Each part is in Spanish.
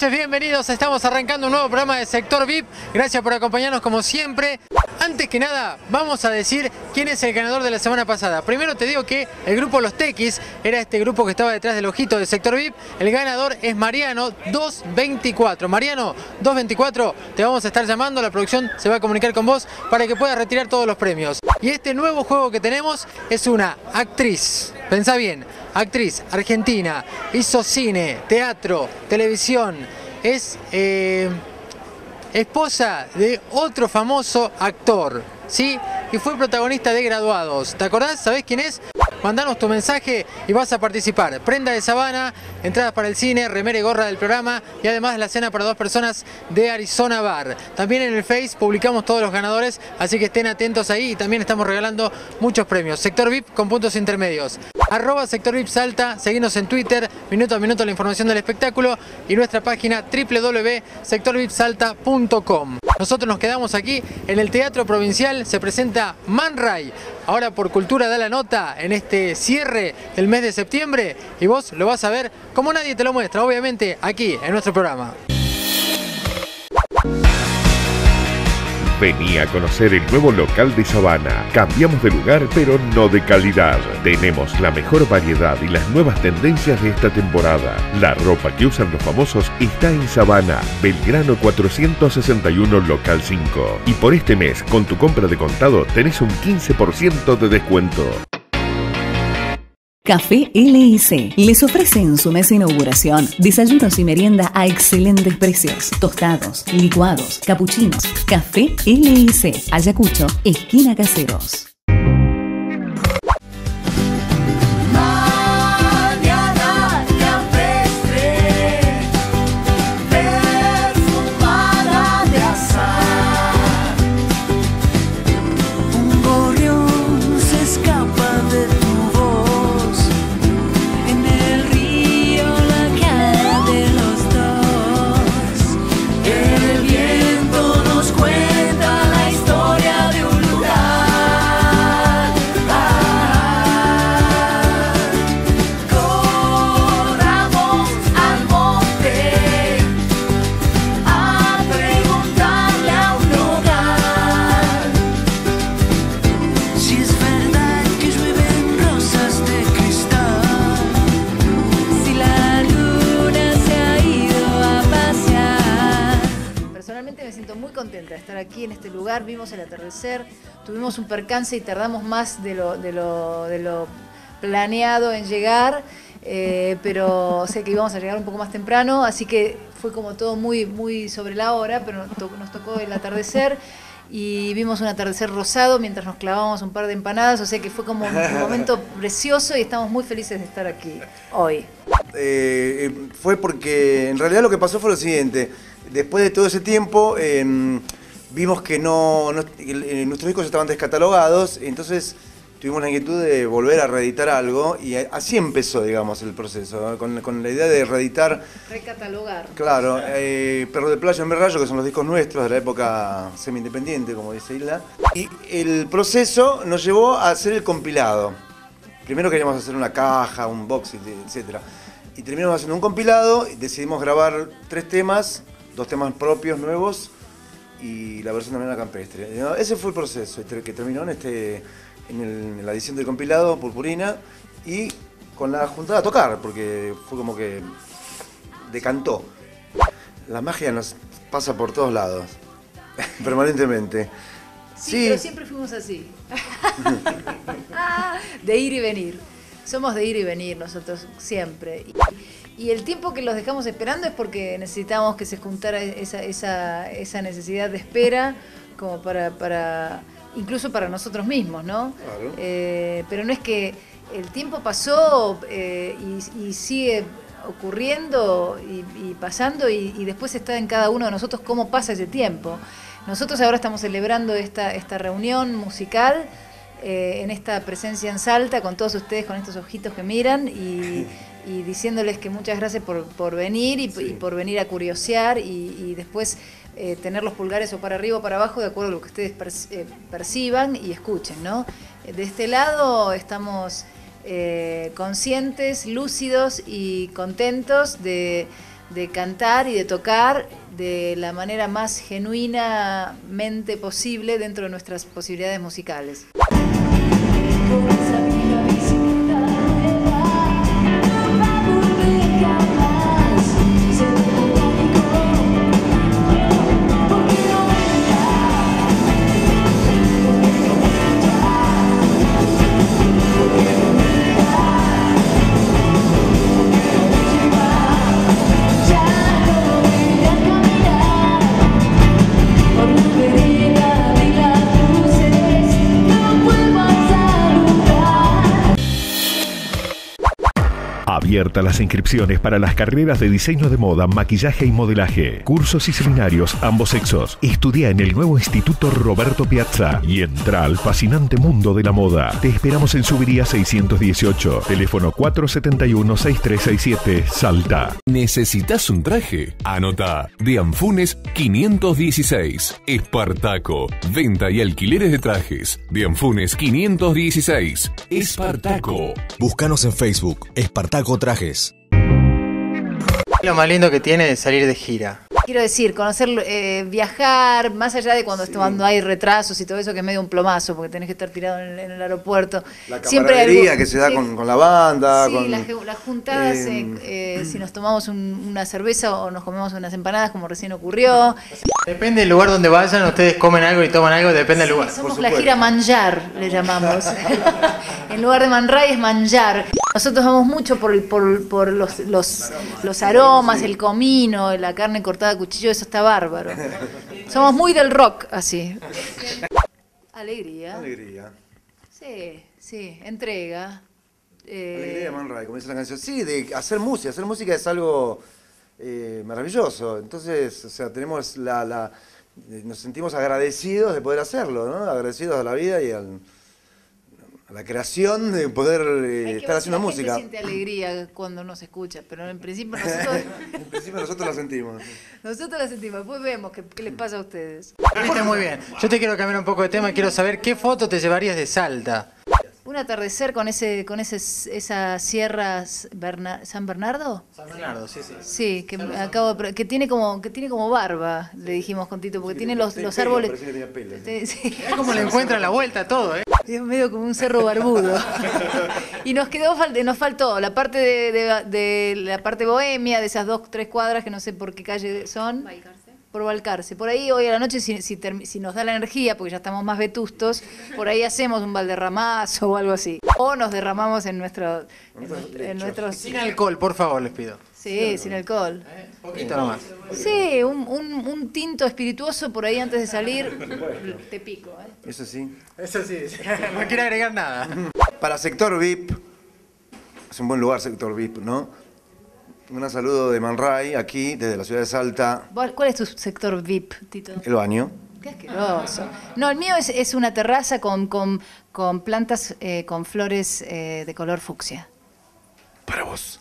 noches, bienvenidos. Estamos arrancando un nuevo programa de Sector VIP. Gracias por acompañarnos como siempre. Antes que nada, vamos a decir quién es el ganador de la semana pasada. Primero te digo que el grupo Los Tequis era este grupo que estaba detrás del ojito de Sector VIP. El ganador es Mariano 224. Mariano 224, te vamos a estar llamando. La producción se va a comunicar con vos para que puedas retirar todos los premios. Y este nuevo juego que tenemos es una actriz. Pensá bien, actriz argentina, hizo cine, teatro, televisión, es eh, esposa de otro famoso actor, ¿sí? Y fue protagonista de Graduados. ¿Te acordás? ¿Sabés quién es? Mandanos tu mensaje y vas a participar. Prenda de sabana, entradas para el cine, remera y gorra del programa y además la cena para dos personas de Arizona Bar. También en el Face publicamos todos los ganadores, así que estén atentos ahí y también estamos regalando muchos premios. Sector VIP con puntos intermedios. Arroba Sector VIP Salta, seguimos en Twitter, minuto a minuto la información del espectáculo y nuestra página www.sectorvipsalta.com. Nosotros nos quedamos aquí en el Teatro Provincial, se presenta Man Ray. Ahora por Cultura da la nota en este cierre del mes de septiembre y vos lo vas a ver como nadie te lo muestra, obviamente aquí en nuestro programa. Vení a conocer el nuevo local de Sabana. Cambiamos de lugar, pero no de calidad. Tenemos la mejor variedad y las nuevas tendencias de esta temporada. La ropa que usan los famosos está en Sabana, Belgrano 461, local 5. Y por este mes, con tu compra de contado, tenés un 15% de descuento. Café LIC les ofrece en su mesa inauguración desayunos y merienda a excelentes precios. Tostados, licuados, capuchinos. Café LIC, Ayacucho, esquina Caseros. Lugar, vimos el atardecer, tuvimos un percance y tardamos más de lo, de lo, de lo planeado en llegar, eh, pero sé que íbamos a llegar un poco más temprano, así que fue como todo muy, muy sobre la hora, pero nos to- nos tocó el atardecer y vimos un atardecer rosado mientras nos clavábamos un par de empanadas, o sea que fue como un momento precioso y estamos muy felices de estar aquí hoy. Eh, eh, fue porque en realidad lo que pasó fue lo siguiente. Después de todo ese tiempo em, vimos que no, eh, nuestros discos estaban descatalogados, entonces tuvimos la inquietud de volver a reeditar algo y así empezó, digamos, el proceso, ¿no? con, con la idea de reeditar, Recatalogar. claro, eh, Perro de Playa en Rayo, que son los discos nuestros de la época semi-independiente, como dice Isla. Y el proceso nos llevó a hacer el compilado. Primero queríamos hacer una caja, un box, etc. Y terminamos haciendo un compilado y decidimos grabar tres temas, dos temas propios nuevos y la versión de Manera Campestre. Ese fue el proceso este, que terminó en, este, en, el- en la edición del compilado, Purpurina, y con la juntada a tocar, porque fue como que decantó. La magia nos pasa por todos lados, permanentemente. Sí, pero siempre fuimos así. de ir y venir. Somos de ir y venir nosotros siempre. Y, el tiempo que los dejamos esperando es porque necesitamos que se juntara esa, esa, esa necesidad de espera como para, para incluso para nosotros mismos, ¿no? Claro. Eh, pero no es que el tiempo pasó eh, y, y sigue ocurriendo y, y pasando y, y después está en cada uno de nosotros cómo pasa ese tiempo. Nosotros ahora estamos celebrando esta, esta reunión musical eh, en esta presencia en Salta con todos ustedes, con estos ojitos que miran y, y diciéndoles que muchas gracias por, por venir y, y por venir a curiosear y, y después eh, tener los pulgares o para arriba o para abajo de acuerdo a lo que ustedes eh, perciban y escuchen, ¿no? De este lado estamos eh, conscientes, lúcidos y contentos de, de cantar y de tocar de la manera más genuinamente posible dentro de nuestras posibilidades musicales. Las inscripciones para las carreras de diseño de moda, maquillaje y modelaje. Cursos y seminarios ambos sexos. Estudia en el nuevo Instituto Roberto Piazza y entra al fascinante mundo de la moda. Te esperamos en Subiría 618, teléfono 471-6367, Salta. ¿Necesitas un traje? Anota. De Anfunes 516. Espartaco. Venta y alquileres de trajes. De Anfunes 516. Espartaco. Búscanos en Facebook, Espartaco Lo más lindo que tiene es salir de gira. Quiero decir, conocer, eh, viajar, más allá de cuando, cuando hay retrasos y todo eso, que es medio un plomazo, porque tenés que estar tirado en el, en el aeropuerto. La Siempre hay algo- que se da sí, con, con la banda. Sí, con, las, ju- las juntadas, eh, eh, eh, si nos tomamos un- una cerveza o nos comemos unas empanadas, como recién ocurrió. Depende del lugar donde vayan, ustedes comen algo y toman algo, depende del lugar. Somos la gira manjar, le llamamos. en lugar de manray es manjar. Nosotros vamos mucho por, el- por, por los, los, los aromas, el comino, la carne cortada a cuchillo, eso está bárbaro. Somos muy del rock, así. Alegría. Alegría. Sí, sí, entrega. Eh, Alegría Man Ray, como dice la canción. Sí, de hacer música. Hacer música es algo eh, maravilloso. Entonces, o sea, tenemos la, la- nos sentimos agradecidos de poder hacerlo, ¿no? Agradecidos a la vida y al- a la creación de poder eh, hay que estar haciendo la gente música. siente alegría cuando nos escucha, pero en principio nosotros, en principio nosotros la sentimos. nosotros la sentimos. Después vemos qué, qué les pasa a ustedes. Está muy bien. Yo te quiero cambiar un poco de tema, quiero saber qué foto te llevarías de Salta. Un atardecer con ese, con ese, esa sierra Berna- San Bernardo. San Bernardo, sí, sí. Sí, que me acabo de que tiene como que tiene como barba, le dijimos con Tito, porque tiene los, los pelo, árboles. que tenía pelo, sí. Sí, sí. Es como le encuentran la vuelta a todo, ¿eh? Es medio como un cerro barbudo. y nos quedó nos faltó la parte de, de- de la parte bohemia, de esas dos, tres cuadras que no sé por qué calle son. Por Balcarce. Por ahí hoy a la noche, si, si, termi- si nos da la energía, porque ya estamos más vetustos, por ahí hacemos un valderramazo o algo así. O nos derramamos en, nuestro, en, nuestro- en nuestros... Sin alcohol, por favor, les pido. Sí, sin alcohol. Poquito nomás. Sí, un, un, un tinto espirituoso por ahí antes de salir. Te pico, ¿eh? Eso sí. Eso sí, no quiero agregar nada. Para sector VIP, es un buen lugar sector VIP, ¿no? Un saludo de Man Ray, aquí, desde la ciudad de Salta, ¿Cuál cuál es tu sector VIP, Tito? el baño. Qué asqueroso. No, el mío es, es una terraza con, con, con plantas eh, con flores eh, de color fucsia. Para vos.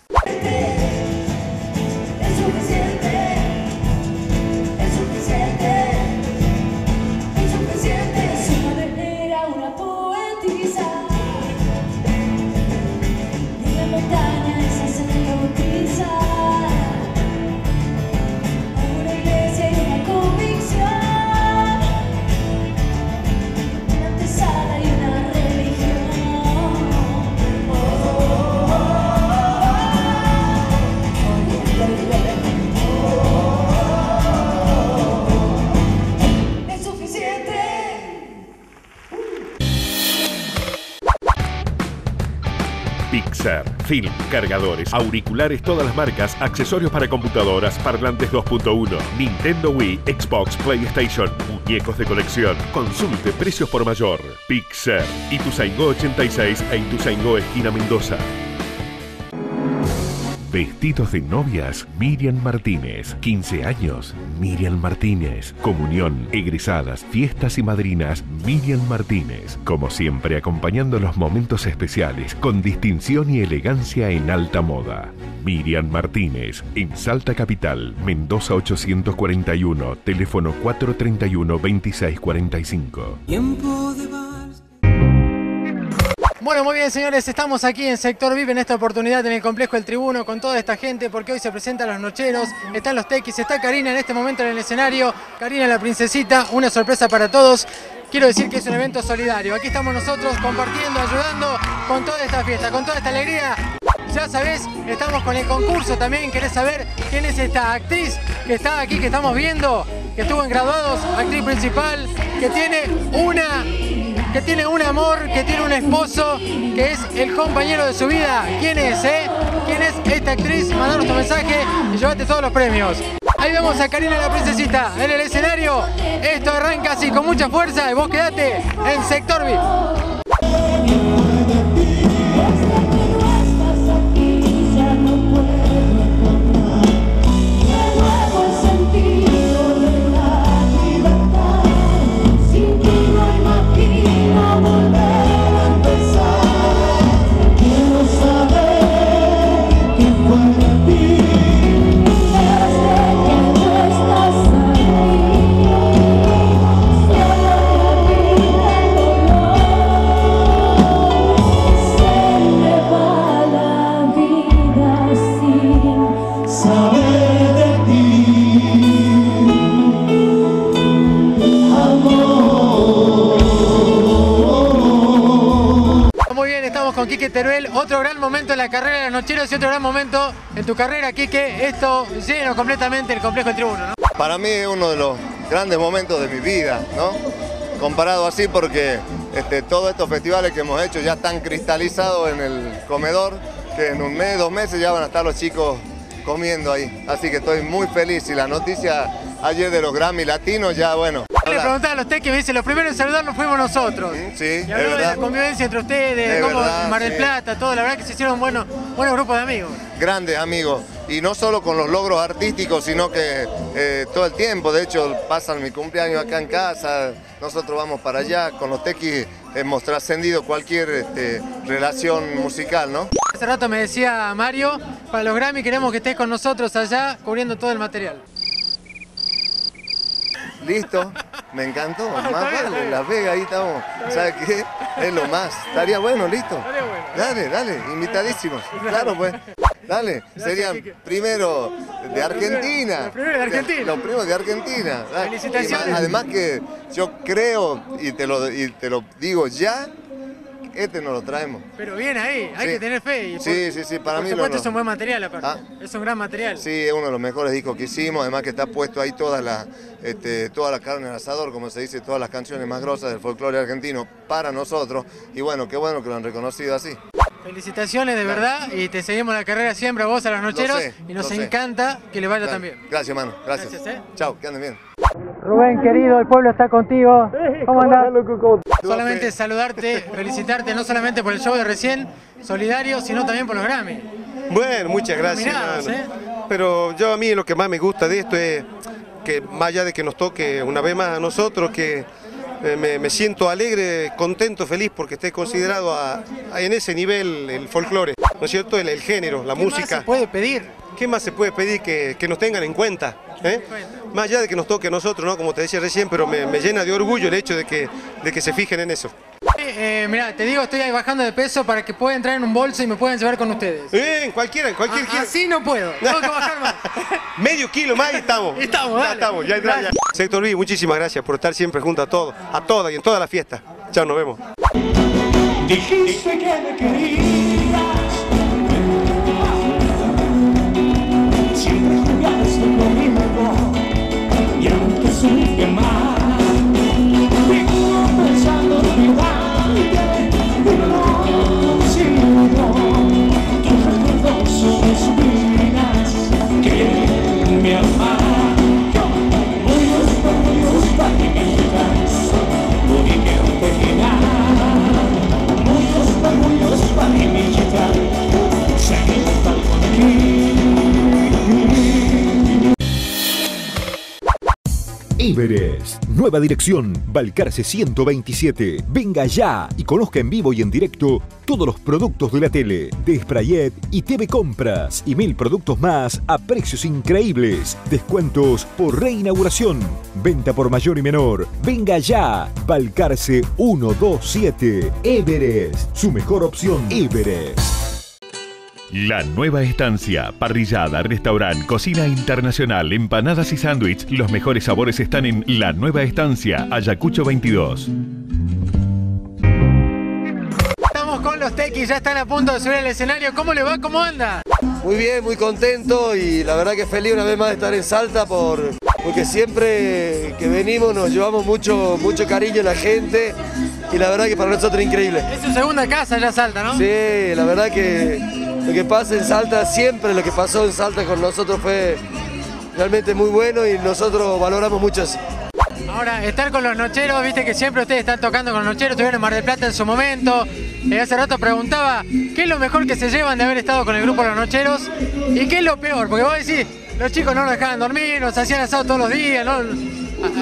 Film, cargadores, auriculares, todas las marcas, accesorios para computadoras, parlantes 2.1, Nintendo Wii, Xbox, PlayStation, muñecos de colección. Consulte precios por mayor. Pixar, Ituzaingó 86 e Ituzaingó esquina Mendoza. Vestidos de novias, Miriam Martínez. 15 años, Miriam Martínez. Comunión, egresadas, fiestas y madrinas, Miriam Martínez. Como siempre, acompañando los momentos especiales con distinción y elegancia en alta moda. Miriam Martínez, en Salta Capital, Mendoza 841, teléfono 431-2645. Bueno, muy bien, señores, estamos aquí en Sector VIP en esta oportunidad en el complejo El Tribuno con toda esta gente porque hoy se presentan los nocheros, están los tequis, está Karina en este momento en el escenario, Karina la princesita, una sorpresa para todos. Quiero decir que es un evento solidario. Aquí estamos nosotros compartiendo, ayudando con toda esta fiesta, con toda esta alegría. Ya sabés, estamos con el concurso también. ¿Querés saber quién es esta actriz que está aquí, que estamos viendo? Que estuvo en graduados, actriz principal, que tiene una que tiene un amor, que tiene un esposo, que es el compañero de su vida. ¿Quién es, eh? ¿Quién es esta actriz? Mandanos tu mensaje y llévate todos los premios. Ahí vemos a Karina la princesita en el escenario. Esto arranca así con mucha fuerza y vos quedate en Sector VIP. Otro gran momento en la carrera de los nocheros y otro gran momento en tu carrera, Quique. Esto lleno completamente el complejo del tribuno, ¿no? Para mí es uno de los grandes momentos de mi vida, ¿no? Comparado así porque este, todos estos festivales que hemos hecho ya están cristalizados en el comedor, que en un mes, dos meses ya van a estar los chicos comiendo ahí. Así que estoy muy feliz y la noticia ayer de los Grammy Latinos ya, bueno. Le habla- preguntaba a los tequis, me dice, los primeros en saludarnos fuimos nosotros. Sí, Y es habló de la verdad. convivencia entre ustedes, verdad, Mar del sí. Plata, todo. La verdad que se hicieron buenos, buenos grupos de amigos. grandes amigos. Y no solo con los logros artísticos, sino que eh, todo el tiempo. De hecho, pasan mi cumpleaños acá en casa, nosotros vamos para allá. Con los tequis hemos trascendido cualquier este, relación musical, ¿no? Hace rato me decía Mario, para los Grammy queremos que estés con nosotros allá cubriendo todo el material. Listo, me encantó. Más bien, está vale, bien. Las Vegas ahí estamos. ¿Sabes qué? Es lo más. Estaría bueno, listo. Dale, dale, invitadísimos. Claro, pues. Dale, serían primero de Argentina. los primeros de Argentina. Los primeros de Argentina. Dale. Felicitaciones. Además que yo creo, y te lo, y te lo digo ya, este no lo traemos. Pero bien ahí, hay Sí. que tener fe. Y por- Sí, sí, sí, para por mí supuesto no. es un buen material aparte. Ah. Es un gran material. Sí, es uno de los mejores discos que hicimos, además que está puesto ahí toda la, este, toda la carne al asador, como se dice, todas las canciones más grosas del folclore argentino para nosotros. Y bueno, qué bueno que lo han reconocido así. Felicitaciones de verdad y te seguimos la carrera siempre a vos, a los nocheros. sé, y nos encanta que le vaya también. Gracias, mano. Gracias. Gracias, ¿eh? Chao, que anden bien. Rubén, querido, el pueblo está contigo. ¿Cómo andás? Solamente Fe. saludarte, felicitarte no solamente por el show de recién, solidario, sino también por los Grammy. Bueno, muchas gracias. Hermano. ¿eh? Pero yo a mí lo que más me gusta de esto es que más allá de que nos toque una vez más a nosotros, que eh, me, me siento alegre, contento, feliz porque esté considerado a- a- en ese nivel el folclore, ¿no es cierto? El, el género, la ¿Qué más música. se puede pedir? ¿Qué más se puede pedir que, que nos tengan en cuenta? eh? Más allá de que nos toque a nosotros, ¿no? Como te decía recién, pero me, me llena de orgullo el hecho de que, de que se fijen en eso. Eh, mira, te digo, estoy ahí bajando de peso para que pueda entrar en un bolso y me puedan llevar con ustedes. Eh, en cualquiera, cualquier Ah, así no puedo, tengo que bajar más. Medio kilo más y estamos. Estamos, Ya dale. estamos, ya entra, ya. Sector B, muchísimas gracias por estar siempre junto a todos, a todas y en toda la fiesta. Chao, nos vemos. Dijiste que me querías Mas não me revolta, e eu te sou Everest. Nueva dirección, Balcarce 127. Venga ya y conozca en vivo y en directo todos los productos de la tele, de Sprayet y TV Compras y mil productos más a precios increíbles. Descuentos por reinauguración. Venta por mayor y menor. Venga ya. Balcarce 127. Everest. Su mejor opción. Everest. La nueva estancia, parrillada, restaurante, cocina internacional, empanadas y sándwich. Los mejores sabores están en La Nueva Estancia, Ayacucho 22. Estamos con los tequis, ya están a punto de subir al escenario. ¿Cómo le va? ¿Cómo anda? Muy bien, muy contento y la verdad que feliz una vez más de estar en Salta por, porque siempre que venimos nos llevamos mucho, mucho cariño a la gente y la verdad que para nosotros es increíble. Es su segunda casa ya Salta, ¿no? Sí, la verdad que lo que pasa en Salta, siempre lo que pasó en Salta con nosotros fue realmente muy bueno y nosotros valoramos mucho eso. Ahora, estar con los nocheros, viste que siempre ustedes están tocando con los nocheros, estuvieron en Mar del Plata en su momento. Eh, hace rato preguntaba, ¿qué es lo mejor que se llevan de haber estado con el grupo Los Nocheros? ¿Y qué es lo peor? Porque vos decís, los chicos no nos dejaban dormir, nos hacían asado todos los días, ¿no?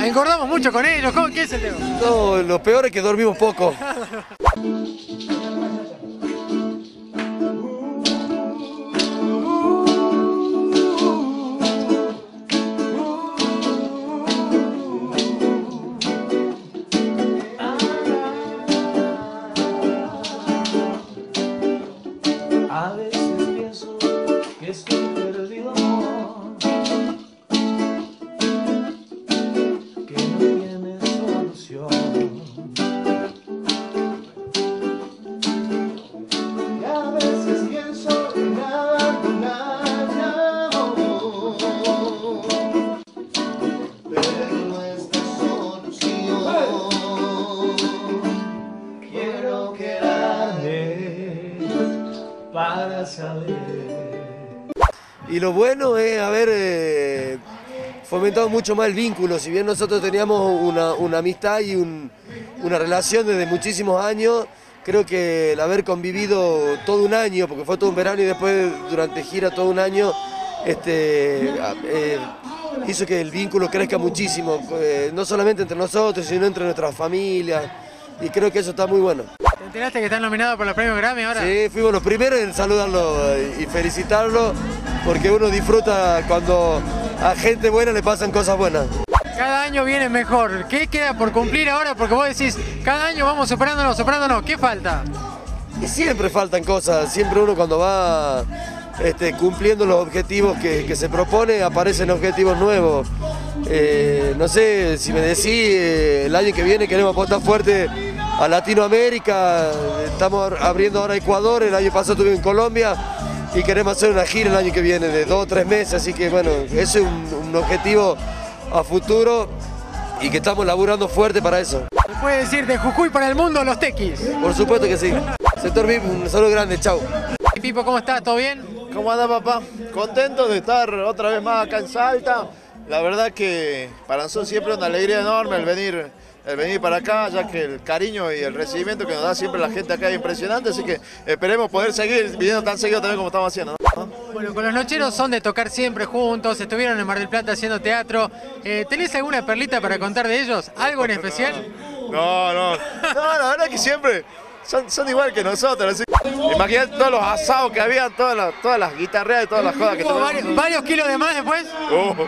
Engordamos mucho con ellos, ¿cómo, ¿qué es el tema? No, lo peor es que dormimos poco. Y lo bueno es haber eh, fomentado mucho más el vínculo. Si bien nosotros teníamos una, amistad y un- una relación desde muchísimos años, creo que el haber convivido todo un año, porque fue todo un verano y después durante gira todo un año, este, eh, hizo que el vínculo crezca muchísimo, eh, no solamente entre nosotros, sino entre nuestras familias. Y creo que eso está muy bueno. ¿Te enteraste que están nominados por los premios Grammy ahora? Sí, fuimos los primeros en saludarlo eh, y felicitarlo, porque uno disfruta cuando a gente buena le pasan cosas buenas. Cada año viene mejor. ¿Qué queda por cumplir ahora? Porque vos decís, cada año vamos superándonos, superándonos. ¿Qué falta? Y siempre faltan cosas, siempre uno cuando va este, cumpliendo los objetivos que, que se propone, aparecen objetivos nuevos. Eh, no sé, si me decís, eh, el año que viene queremos apostar fuerte a Latinoamérica, estamos abriendo ahora Ecuador, el año pasado estuve en Colombia y queremos hacer una gira el año que viene de dos o tres meses, así que bueno, ese es un, un objetivo a futuro y que estamos laburando fuerte para eso. Se puede decir de Jujuy para el mundo los tequis. Por supuesto que sí. Sector VIP, un saludo grande, chau. Y Pipo, ¿cómo estás? ¿Todo bien? ¿Cómo anda papá? Contento de estar otra vez más acá en Salta. La verdad que para nosotros siempre es una alegría enorme el venir, el venir para acá, ya que el cariño y el recibimiento que nos da siempre la gente acá es impresionante, así que esperemos poder seguir viniendo tan seguido también como estamos haciendo. ¿no? Bueno, con los nocheros son de tocar siempre juntos, estuvieron en Mar del Plata haciendo teatro. Eh, ¿Tenés alguna perlita para contar de ellos? ¿Algo en especial? No, no, no, la verdad que siempre son, son igual que nosotros. así Imagínate todos los asados que había, todas las, todas las guitarreas y todas las jodas que ¿Hubo tuvimos. varios, varios kilos de más después? Uh,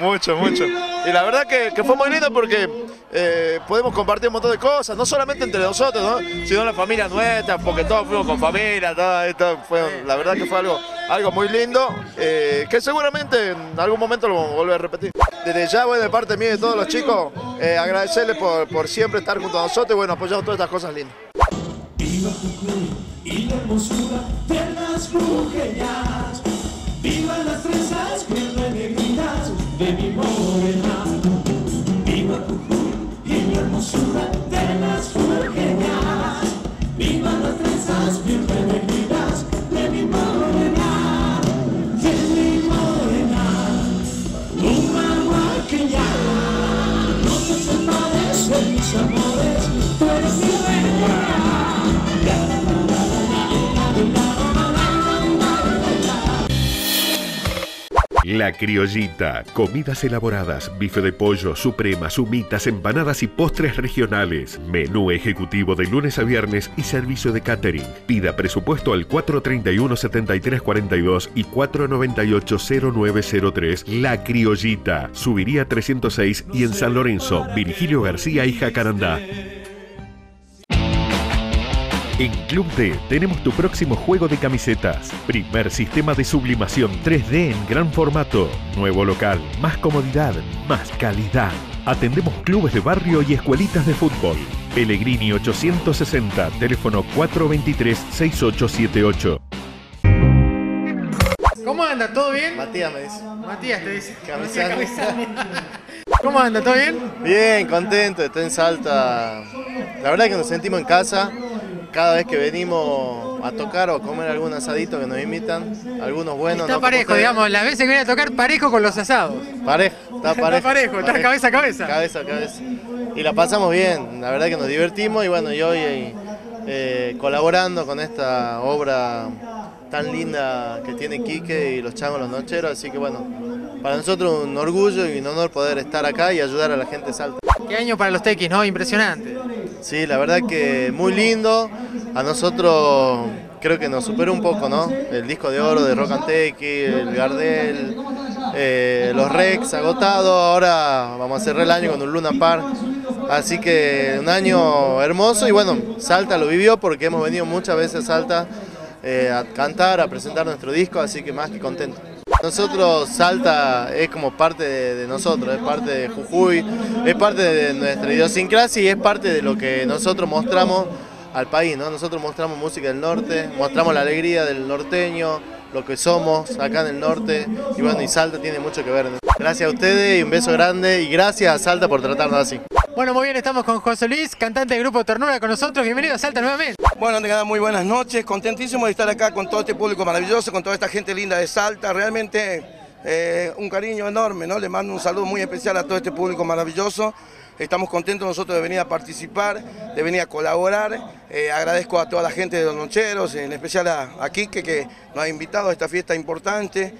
mucho, mucho. Y la verdad que, fue muy lindo porque eh, podemos compartir un montón de cosas, no solamente entre nosotros, ¿no? sino la familia nuestra, porque todos fuimos con familia, todo esto fue, la verdad que fue algo, algo muy lindo, eh, que seguramente en algún momento lo vamos a repetir. Desde ya, bueno, de parte mía y de todos los chicos, eh, agradecerles por, por siempre estar junto a nosotros y bueno, apoyar todas estas cosas lindas. Viva Jujuy y la hermosura de las brujerías. De mi morena. Viva Jujuy y la hermosura de las brujerías. Viva las trenzas bien negritas de mi morena. De mi morena. Una guaqueña. No te separes de mis amores. Tú eres mi reina. La Criollita. Comidas elaboradas, bife de pollo, supremas, humitas, empanadas y postres regionales. Menú ejecutivo de lunes a viernes y servicio de catering. Pida presupuesto al 431-7342 y 498-0903. La Criollita. Subiría 306 y en San Lorenzo, Virgilio García y Jacarandá. En Club D tenemos tu próximo juego de camisetas. Primer sistema de sublimación 3D en gran formato. Nuevo local, más comodidad, más calidad. Atendemos clubes de barrio y escuelitas de fútbol. Pellegrini 860, teléfono 423-6878. ¿Cómo anda? ¿Todo bien? Matías me dice. Matías te dice. Camisani. ¿Cómo anda? ¿Todo bien? Bien, contento, estoy en Salta. La verdad es que nos sentimos en casa. Cada vez que venimos a tocar o a comer algún asadito que nos invitan, algunos buenos. Está no parejo, digamos, las veces que viene a tocar parejo con los asados. Parejo, está Está parejo. parejo, está cabeza a cabeza. Cabeza a cabeza. Y la pasamos bien, la verdad que nos divertimos y bueno, y hoy eh, eh, colaborando con esta obra tan linda que tiene Quique y los changos los nocheros, así que bueno, para nosotros un orgullo y un honor poder estar acá y ayudar a la gente de Salta. Qué año para los tequis, ¿no? Impresionante. Sí, la verdad que muy lindo. A nosotros creo que nos superó un poco, ¿no? El disco de oro de Rock and Tequi, el Gardel, eh, los Rex agotado. Ahora vamos a cerrar el año con un Luna Park. Así que un año hermoso y bueno, Salta lo vivió porque hemos venido muchas veces a Salta eh, a cantar, a presentar nuestro disco, así que más que contento. Nosotros, Salta es como parte de, nosotros, es parte de Jujuy, es parte de nuestra idiosincrasia y es parte de lo que nosotros mostramos al país, ¿no? Nosotros mostramos música del norte, mostramos la alegría del norteño, lo que somos acá en el norte y bueno, y Salta tiene mucho que ver. Gracias a ustedes y un beso grande y gracias a Salta por tratarnos así. Bueno, muy bien, estamos con José Luis, cantante del grupo Ternura con nosotros. Bienvenido a Salta nuevamente. Bueno, nada, muy buenas noches. Contentísimo de estar acá con todo este público maravilloso, con toda esta gente linda de Salta. Realmente eh, un cariño enorme, ¿no? Le mando un saludo muy especial a todo este público maravilloso. Estamos contentos nosotros de venir a participar, de venir a colaborar. Eh, agradezco a toda la gente de Los Nocheros, en especial a, a Quique que nos ha invitado a esta fiesta importante.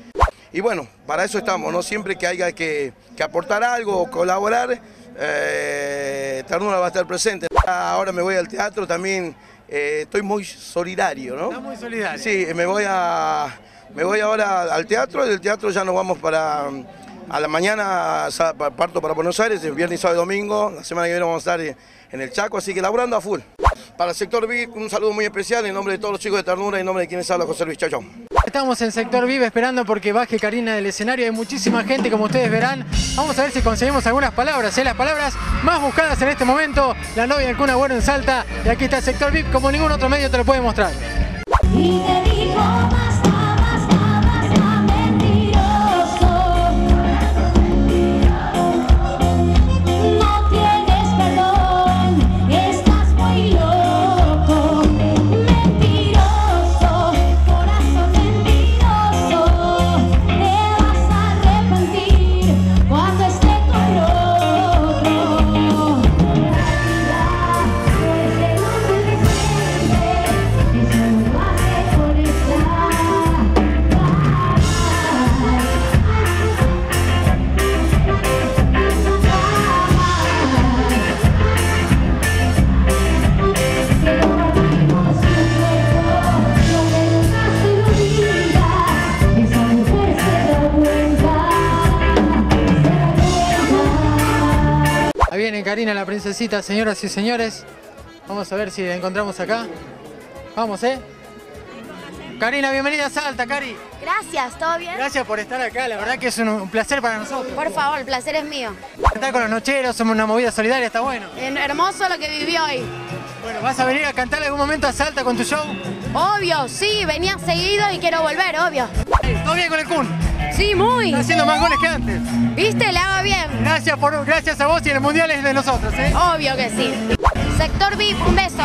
Y bueno, para eso estamos, ¿no? Siempre que haya que, que aportar algo o colaborar, eh, Ternura va a estar presente. Ahora me voy al teatro también, eh, estoy muy solidario, ¿no? Está muy solidario. Sí, me voy a me voy ahora al teatro, del teatro ya nos vamos para a la mañana parto para Buenos Aires, el viernes, sábado y domingo, la semana que viene vamos a estar en el Chaco, así que laburando a full. Para el sector VIP, un saludo muy especial en nombre de todos los chicos de Ternura y en nombre de quienes habla José Luis. Chau, chau. Estamos en sector Vive esperando porque baje Karina del escenario. Hay muchísima gente, como ustedes verán. Vamos a ver si conseguimos algunas palabras. ¿eh? Las palabras más buscadas en este momento. La novia del Cuna Bueno en Salta. Y aquí está sector VIP, como ningún otro medio te lo puede mostrar. Señoras y señores. Vamos a ver si la encontramos acá. Vamos, ¿eh? Karina, bienvenida a Salta, Cari. Gracias, ¿todo bien? Gracias por estar acá, la verdad que es un, un placer para nosotros. Por favor, el placer es mío. Estar con los nocheros, somos una movida solidaria, está bueno. En- Hermoso lo que viví hoy. Bueno, ¿vas a venir a cantar algún momento a Salta con tu show? Obvio, sí, venía seguido y quiero volver, obvio. ¿Todo bien con el Kun? Sí, muy. Está haciendo más goles que antes. ¿Viste? Le hago bien. Gracias, por, gracias a vos y el mundial es de nosotros, ¿eh? Obvio que sí. Sector VIP, un beso.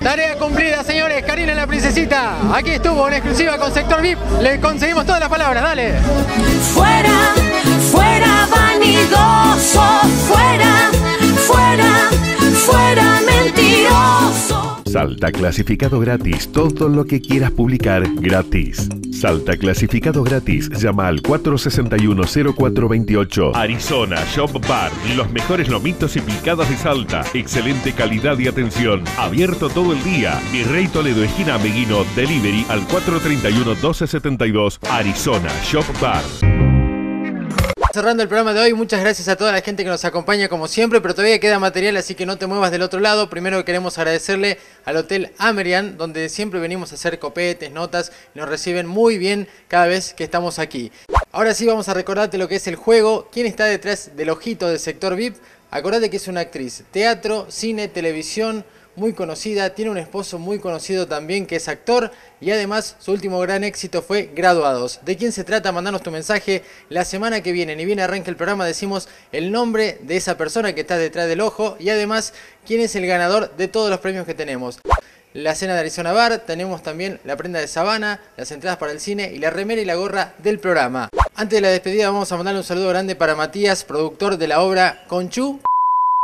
Tarea cumplida, señores. Karina la princesita. Aquí estuvo en exclusiva con Sector VIP. Le conseguimos todas las palabras, dale. Fuera, fuera vanidoso, fuera, fuera, fuera mentiroso. Salta Clasificado Gratis. Todo lo que quieras publicar gratis. Salta Clasificado Gratis. Llama al 461-0428. Arizona Shop Bar. Los mejores lomitos y picadas de Salta. Excelente calidad y atención. Abierto todo el día. Virrey Toledo, esquina Meguino. Delivery al 431-1272. Arizona Shop Bar. Cerrando el programa de hoy, muchas gracias a toda la gente que nos acompaña como siempre, pero todavía queda material, así que no te muevas del otro lado. Primero queremos agradecerle al Hotel Amerian, donde siempre venimos a hacer copetes, notas, nos reciben muy bien cada vez que estamos aquí. Ahora sí vamos a recordarte lo que es el juego, quién está detrás del ojito del sector VIP. Acordate que es una actriz, teatro, cine, televisión, muy conocida, tiene un esposo muy conocido también que es actor y además su último gran éxito fue Graduados. ¿De quién se trata? Mandanos tu mensaje la semana que viene, ni bien arranca el programa, decimos el nombre de esa persona que está detrás del ojo y además quién es el ganador de todos los premios que tenemos. La cena de Arizona Bar, tenemos también la prenda de sabana, las entradas para el cine y la remera y la gorra del programa. Antes de la despedida vamos a mandarle un saludo grande para Matías, productor de la obra Conchu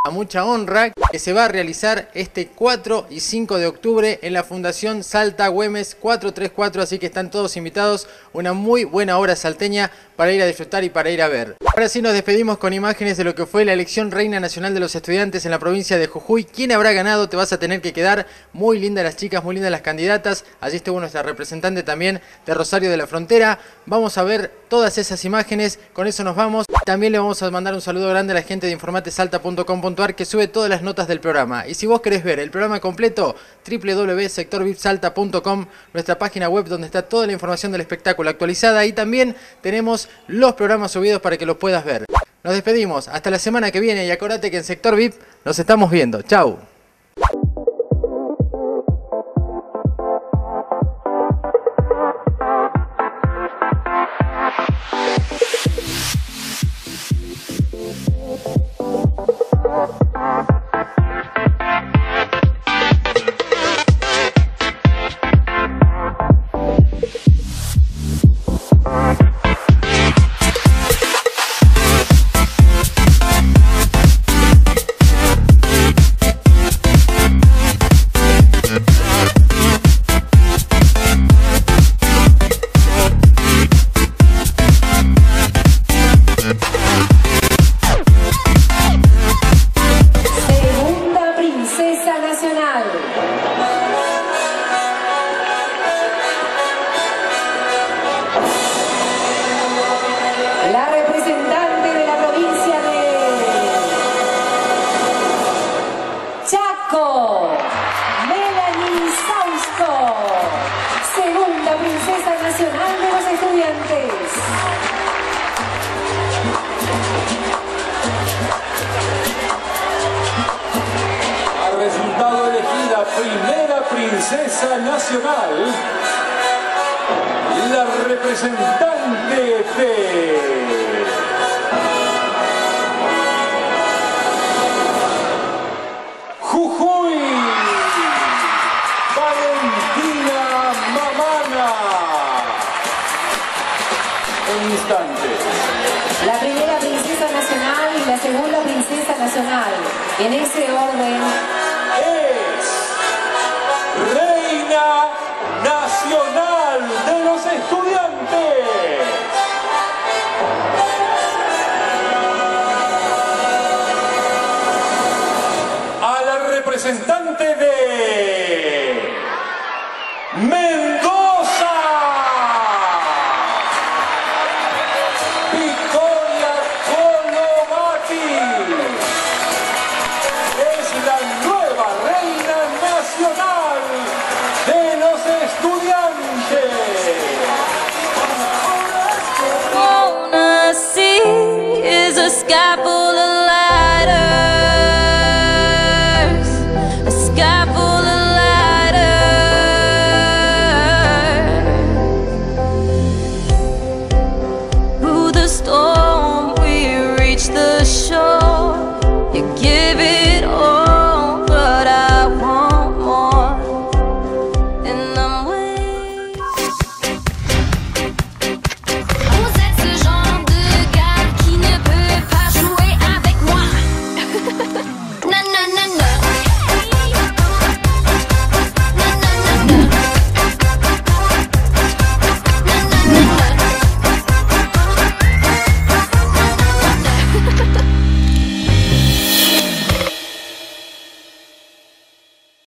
a mucha honra que se va a realizar este 4 y 5 de octubre en la Fundación Salta Güemes 434, así que están todos invitados, una muy buena obra salteña para ir a disfrutar y para ir a ver. Ahora sí nos despedimos con imágenes de lo que fue la elección Reina Nacional de los Estudiantes en la provincia de Jujuy. ¿Quién habrá ganado? Te vas a tener que quedar. Muy lindas las chicas, muy lindas las candidatas. Allí estuvo nuestra representante también de Rosario de la Frontera. Vamos a ver todas esas imágenes, con eso nos vamos. También le vamos a mandar un saludo grande a la gente de informatesalta.com.ar que sube todas las notas del programa. Y si vos querés ver el programa completo, www.sectorvipsalta.com, nuestra página web donde está toda la información del espectáculo actualizada. Y también tenemos los programas subidos para que los puedas ver. Nos despedimos, hasta la semana que viene y acordate que en Sector VIP nos estamos viendo. Chau. En ese